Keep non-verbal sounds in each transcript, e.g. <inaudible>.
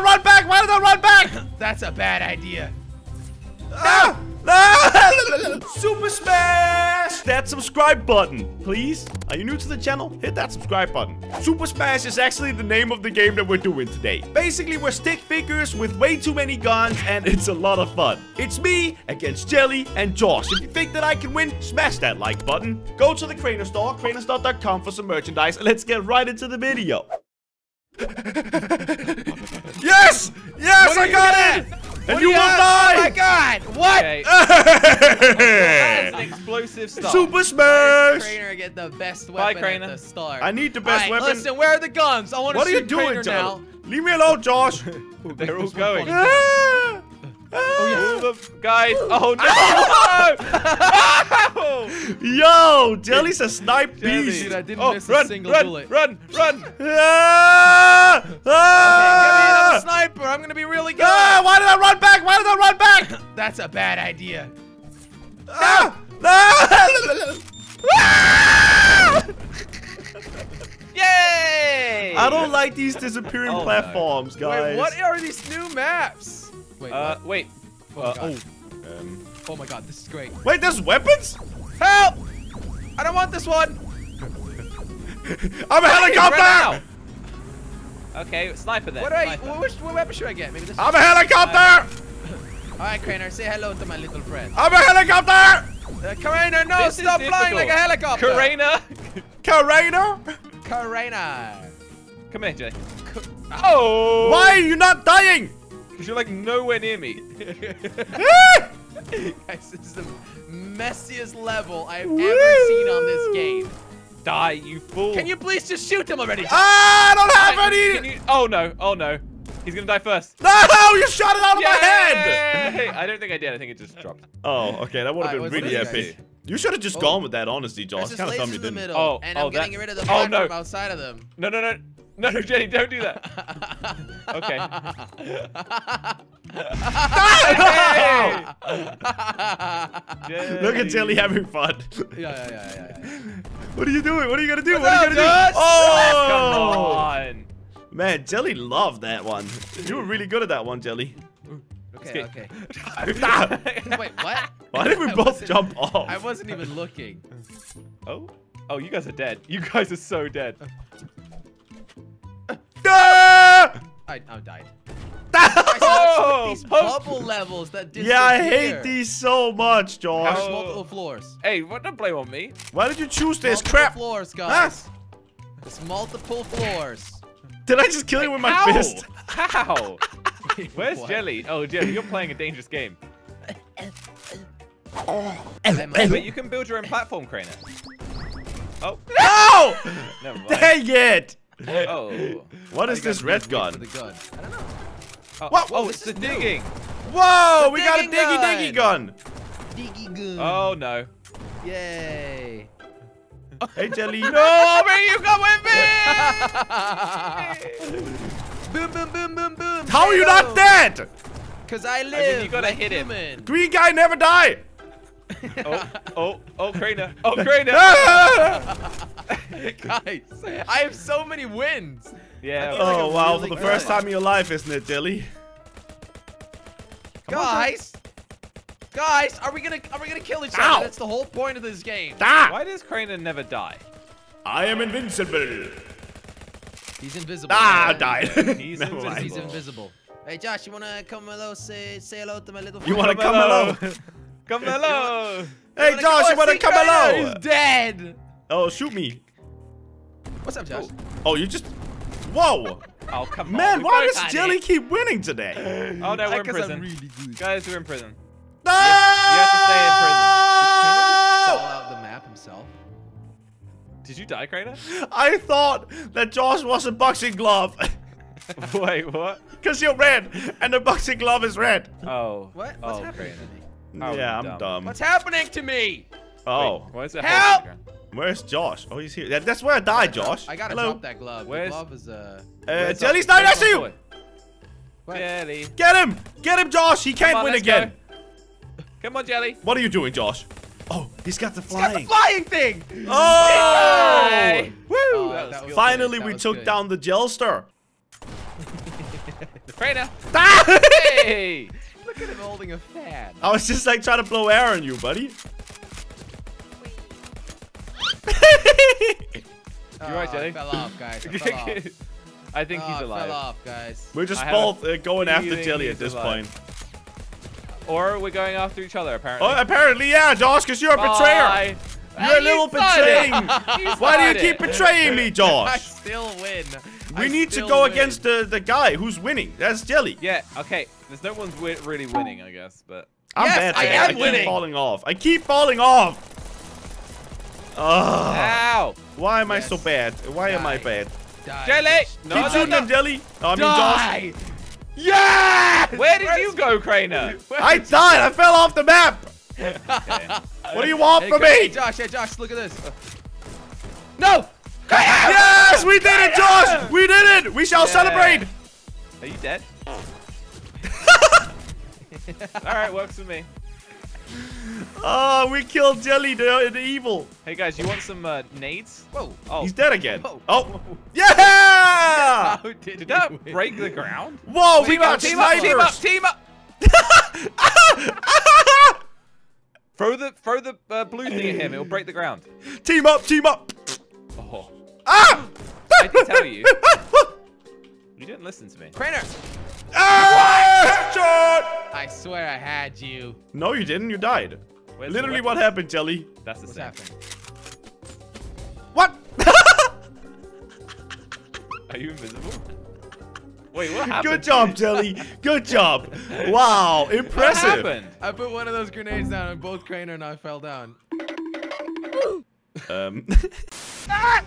I run back? Why did I run back? <laughs> That's a bad idea. Ah! Ah! <laughs> Super Smash! That subscribe button, please. Are you new to the channel? Hit that subscribe button. Super Smash is actually the name of the game that we're doing today. Basically, we're stick figures with way too many guns, and <laughs> it's a lot of fun. It's me against Jelly and Josh. If you think that I can win, smash that like button. Go to the Crainer store, crainerstore.com for some merchandise, and let's get right into the video. <laughs> yes! Yes, I got get? it! What And do you will have? Oh my god! What? Okay. <laughs> That's an Super explosive start. Smash! Crainer get the best Bye, weapon at the start. I need the best Alright, weapon. Listen, where are the guns? I want to what are you doing, Crainer Josh? now. Leave me alone, Josh. <laughs> They're all going. falling. Ah! Ah! All the guys. Oh no! Yo, Jelly's a snipe Jelly. beast. Dude, I didn't oh, miss a run, single run, bullet. run, run! <laughs> run! ah! Give me Ah! another sniper. I'm gonna be really good. Ah! Why did I run back? Why did I run back? <coughs> That's a bad idea. Ah! Ah! <laughs> Yay! I don't like these disappearing Oh, no. platforms, guys. Wait, what are these new maps? Wait, Uh, what? wait. oh, Uh, god. oh. Um, oh my god, this is great. wait, there's weapons? Help! I don't want this one. I'm a helicopter! Okay, sniper then. What do I? sniper. Which what weapon should I get? Maybe this. I'm a helicopter! All right, Crainer, say hello to my little friend. I'm a helicopter! Uh, no, This stop flying like a helicopter. Karina! Carainer? Crainer. Come here, Jay. Oh! Why are you not dying? Because you're like nowhere near me. <laughs> Guys, this is the messiest level I've ever seen on this game. Die, you fool. Can you please just shoot him already? Ah, I don't have Can any! you- Oh no, oh no. He's gonna die first. No, you shot it out of my head! I don't think I did. I think it just dropped. Oh, okay, that would have Alright, been what's really epic. guy? You should have just Oh. gone with that, honestly, Josh. Kind of dumb you didn't. middle, Oh, and oh, I'm getting rid of the oh, no. outside of them. No, no, no. No, no, <laughs> Jenny, don't do that. Okay. Look at Jelly having fun. yeah, yeah, yeah, yeah, yeah. what are you doing? What are you gonna do? What's what are you gonna Josh? do? Oh! Come on. Man, Jelly loved that one. You were really good at that one, Jelly. Okay, Okay. okay. <laughs> Wait, what? Why did we both jump off? I wasn't even looking. Oh? Oh, you guys are dead. You guys are so dead. I, I died. <laughs> Oh, These bubble levels that disappear. <laughs> Yeah, I hate these so much, Josh. There's Oh. multiple floors. Hey, what? Don't blame on me. Why did you choose this multiple crap? floors, guys. There's multiple floors. Did I just kill you with my How? fist? How? <laughs> Where's What? Jelly? Oh, Jelly, you're playing a dangerous game. I'm Wait, you can build your own platform, Craner. Oh, No! never mind. Dang it! Oh. <laughs> What is this red gun? for the gun. I don't know. Oh, Whoa, oh, this it's the is new. digging. Whoa, The we got a digging diggy gun. diggy gun. Diggy gun. Oh no. Yay. Hey, Jelly. <laughs> No, man, you come with me. <laughs> boom, boom, boom, boom, boom. How are you not dead? Because I live you gotta like hit him. human. Green guy never die. oh, oh, oh, Crainer. Oh, Crainer. <laughs> Guys, I have so many wins. yeah. feel like oh wow, really for the good. first time in your life, isn't it, Jelly? Guys. Guys, are we gonna are we gonna kill each Ow. other? That's the whole point of this game. Ah! Why does Crainer never die? I am invincible. He's invisible. Ah, man. died. <laughs> He's <laughs> Never invisible. mind. He's invisible. Hey Josh, you wanna come hello, say say hello to my little You friend? wanna come hello? Come hello. Hey, wanna Josh, you wanna come Crainer? hello? He's dead. Oh, shoot me. What's up, Josh? Oh, oh you just. Whoa. <laughs> Oh, come on. Man, we why does had Jelly it. keep winning today? <laughs> Oh no, we're in prison. Really good. Guys, we're in prison. No! you have to stay in prison. <laughs> Fall Oh! out the map himself. Did you die, Crainer? I thought that Josh was a boxing glove. Wait, what? Because you're red, and the boxing glove is red. Oh. What? What's oh, happening Crainer. to me? Oh, yeah, I'm dumb. dumb. What's happening to me? Oh, Wait, why is there Help! Holes in the ground? where's Josh? Oh, he's here. That, that's where I died, Josh. I gotta Hello. drop that glove. Where's- The glove is uh. Uh, Jelly's our- not where's next to you. What? Jelly. Get him! Get him, Josh! He can't on, win let's again. Come on, Jelly. What are you doing, Josh? Oh, he's got the It's got the flying. flying thing. Oh! Hey! Woo! Oh, that that. Finally, we took good. down the Jelster. Crainer. <laughs> Ah! <laughs> Hey. Look at him holding a fan. I was just like trying to blow air on you, buddy. You right, Oh, Jelly? I fell off, guys. I <laughs> fell off. I think Oh, he's I alive. fell off, guys. We're just I both uh, going after Jelly at this alive. point. Or we're going after each other, apparently. Oh, apparently, yeah, Josh, because you're a betrayer. You're a little <laughs> you betraying. Why do you started. keep betraying me, <laughs> Josh? I still win. We I need to go win. against the, the guy who's winning. That's Jelly. Yeah, okay. There's no one's really winning, I guess, but... I'm Yes, bad I am keep winning. falling off. I keep falling off. Ugh. Ow! Why am I so bad? Why am I bad? Die. Jelly! No, keep no, shooting no. them, Jelly. Oh, I mean, Josh. Die! Yeah! Where did you go, Crainer? <laughs> I died. I fell off the map. <laughs> What do you want Hey, from me? Josh, hey, Josh, look at this. No! Yes, we did it, Josh. We did it. We shall Yeah. celebrate. Are you dead? <laughs> Alright, works for me. <laughs> Oh, we killed Jelly, the, the evil. Hey guys, you want some uh, nades? Whoa. Oh, He's dead again. Whoa. Oh, <laughs> yeah! How did, did that win? break the ground? Whoa, we Team got up, team up, team up, team up! Throw the throw the uh, blue thing at him. It'll break the ground. Team up, team up. Oh, Ah! I did tell you. <laughs> You didn't listen to me. Crainer! ah! Headshot! I swear I had you. No, you didn't. You died. Where's Literally, what happened, Jelly? That's the What's same. happening? What? <laughs> Are you invisible? Wait, what happened? Good job, Jelly. Good job. Wow, impressive. What impressive. happened? I put one of those grenades down and both Crainer and I fell down. Um. <laughs> ah!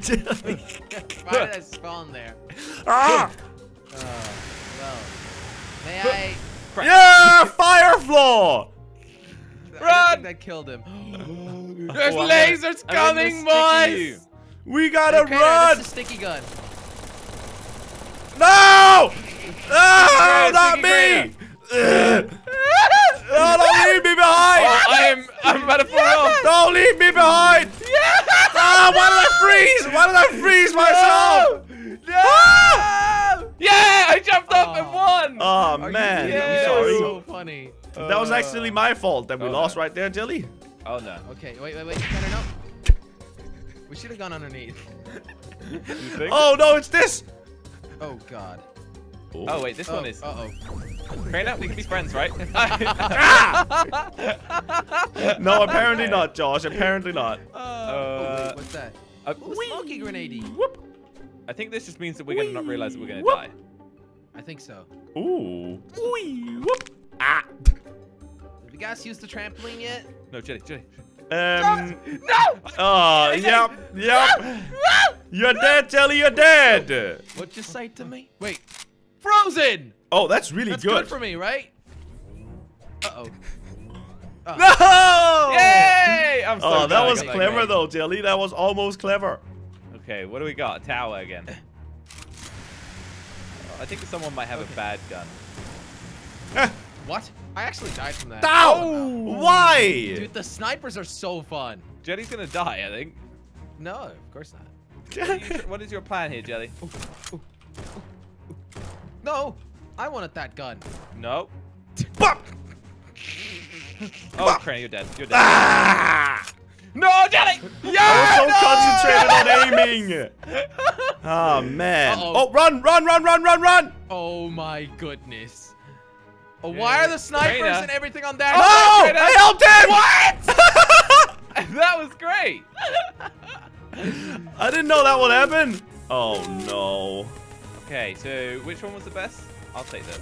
Jelly. <laughs> Why did I spawn there? Ah! <laughs> Oh, well. May I... Yeah, <laughs> fire floor. Run! that killed him. <gasps> <gasps> There's Oh, lasers I'm coming, sticky you. boys! We gotta Hey, Crainer, run. This is a sticky gun. No! No, not me! Was my fault that we Oh, lost no. right there, Jelly. Oh no. Okay, wait, wait, wait. Crainer, no. We should have gone underneath. <laughs> Oh no, it's this. Oh, God. Oh wait, this oh, one is. Uh-oh. Crainer, we can be friends, right? <laughs> <laughs> No, apparently not, Josh. Apparently not. oh, Uh, wait, what's that? Uh, Ooh, smoky grenade. Whoop. I think this just means that we're gonna not realize that we're gonna die. I think so. Ooh. Whee, whoop. Ah. Have you guys used the trampoline yet? No, Jelly, Jelly. Um. No! Oh, yep, yep. You're dead, Jelly. You're dead. What'd you say to me? Wait. Frozen! Oh, that's really That's good. good for me, right? Uh-oh. Oh. No! Yay! I'm so Oh, that was got that clever though, Jelly. That was almost clever. Okay, what do we got? Tower again. Oh, I think someone might have a bad gun. Eh. What? I actually died from that. Ow! Why? Dude, the snipers are so fun. Jelly's gonna die, I think. No, of course not. What, are you- what is your plan here, Jelly? No, I wanted that gun. No. Bop! Oh, Crainer, you're dead. You're dead. Ah! No, Jelly! I Yeah! was so concentrated on <laughs> aiming. Oh man. Uh-oh. Oh, run, run, run, run, run, run! Oh my goodness. Oh, why are the snipers Trainer. and everything on that? No! Crainer. I helped him! What? <laughs> <laughs> that was great. I didn't know that would happen. Oh no. Okay, so which one was the best? I'll take this.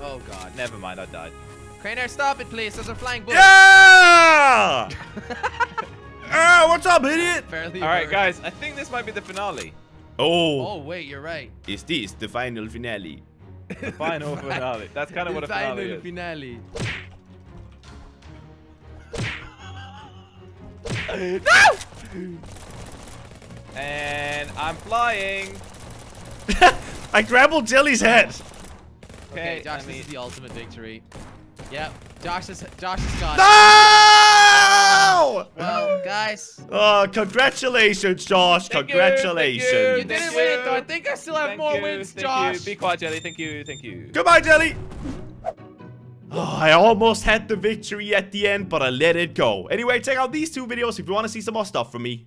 Oh god. Never mind, I died. Crainer, stop it, please. There's a flying bullet. Yeah! <laughs> Ah, what's up, idiot? Fairly All right, hurt. guys, I think this might be the finale. Oh, Oh wait, you're right. is this the final finale? The final finale. That's kind of what a The finale final is. finale. And I'm flying. <laughs> I grappled Jelly's head. Okay, Okay, Josh, I this is the ultimate victory. Yep, Josh is Josh is got No! No! Well, guys, Oh, congratulations, Josh. Thank you, Congratulations. you didn't win it though. I think I still have Thank more you, wins, thank Josh. You. Be quiet, Jelly. Thank you. Thank you. Goodbye, Jelly. Oh, I almost had the victory at the end, but I let it go. Anyway, check out these two videos if you want to see some more stuff from me.